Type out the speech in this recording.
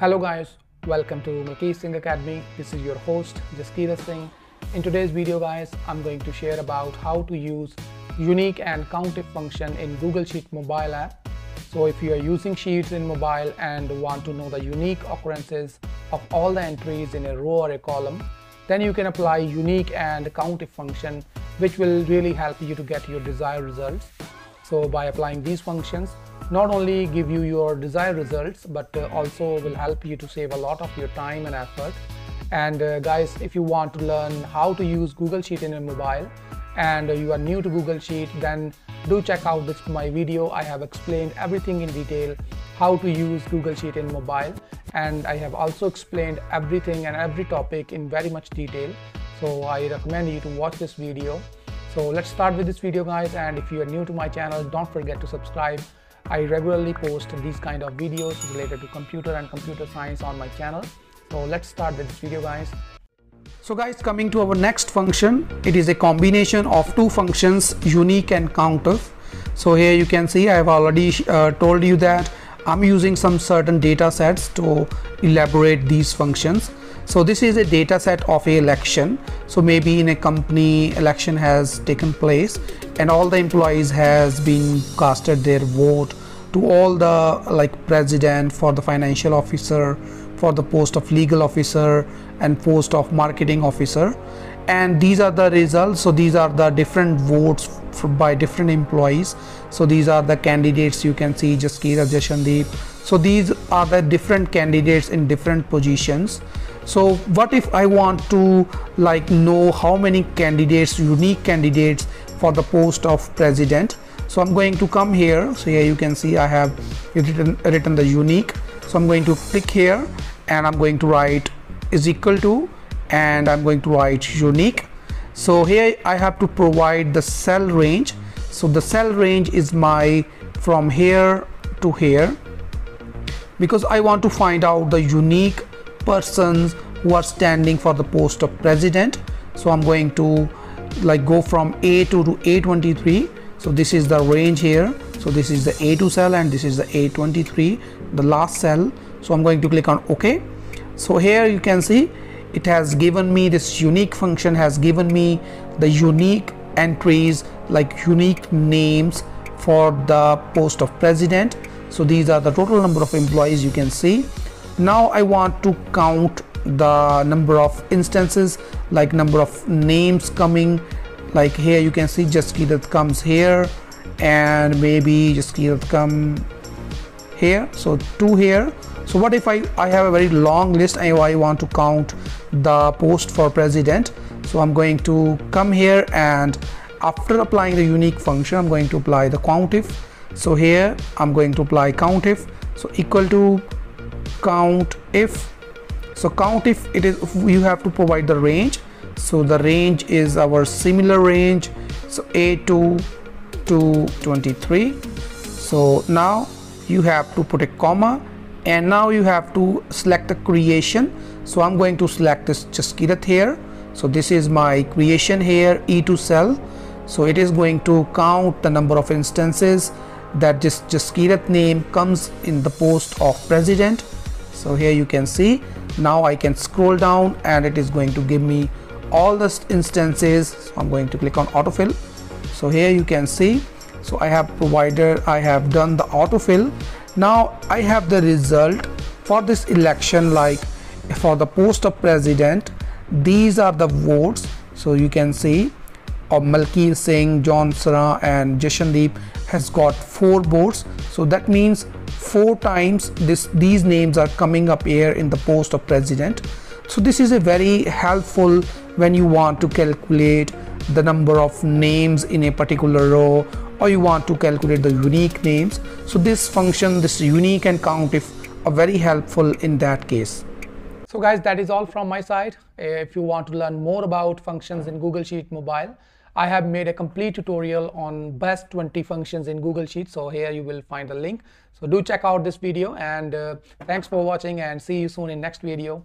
Hello guys, welcome to Malkeet Singh Academy. This is your host Jaskirat Singh. In today's video guys, I'm going to share about how to use unique and countif function in Google Sheet mobile app. So if you are using Sheets in mobile and want to know the unique occurrences of all the entries in a row or a column, then you can apply unique and countif function which will really help you to get your desired results. So by applying these functions, not only give you your desired results but uh, also will help you to save a lot of your time and effort. And uh, guys if you want to learn how to use google sheet in a mobile and you are new to google sheet then do check out this my video. I have explained everything in detail how to use google sheet in mobile and i have also explained everything and every topic in very much detail. So i recommend you to watch this video. So let's start with this video guys. And if you are new to my channel don't forget to subscribe I regularly post these kind of videos related to computer and computer science on my channel. So let's start with this video guys. So guys coming to our next function, it is a combination of two functions unique and countif. So here you can see I have already uh, told you that I'm using some certain data sets to elaborate these functions. So this is a data set of a election. So maybe in a company election has taken place and all the employees has been casted their vote to all the like president for the financial officer for the post of legal officer and post of marketing officer. And these are the results. So these are the different votes by different employees. So these are the candidates you can see Jaskirat Jashandeep so these are the different candidates in different positions. So what if I want to like know how many candidates unique candidates for the post of president so I'm going to come here. So here you can see I have written, written the unique. So I'm going to click here and I'm going to write is equal to and I'm going to write unique. So here I have to provide the cell range. So the cell range is my from here to here because I want to find out the unique persons who are standing for the post of president. So I'm going to like go from A2 to A23 so this is the range here. So this is the A2 cell and this is the A23 the last cell. So I'm going to click on OK. So here you can see it has given me this unique function has given me the unique entries like unique names for the post of president. So these are the total number of employees you can see. Now I want to count the number of instances like number of names coming like here you can see Jaskirat comes here and maybe Jaskirat come here. So two here. So what if I, I have a very long list and I want to count the post for president. So I'm going to come here and after applying the unique function I'm going to apply the countif so here I'm going to apply countif so equal to count if. So countif it is you have to provide the range so the range is our similar range. So a2 to 23 so now you have to put a comma and now you have to select the criterion. So i'm going to select this jaskirat here. So this is my criterion here e2 cell. So it is going to count the number of instances that this jaskirat name comes in the post of president. So here you can see. Now i can scroll down and it is going to give me all the instances. So i'm going to click on autofill. So here you can see. So i have provided i have done the autofill. Now i have the result for this election like for the post of president. These are the votes. So you can see uh, of Malkeet Singh, John Sarah and Jashandeep has got four votes. So that means four times this these names are coming up here in the post of president. So this is a very helpful when you want to calculate the number of names in a particular row or you want to calculate the unique names so this function this unique and countif are very helpful in that case so guys that is all from my side if you want to learn more about functions in google sheet mobile I have made a complete tutorial on best 20 functions in Google sheet So here you will find the link. So do check out this video and uh, thanks for watching and see you soon in next video.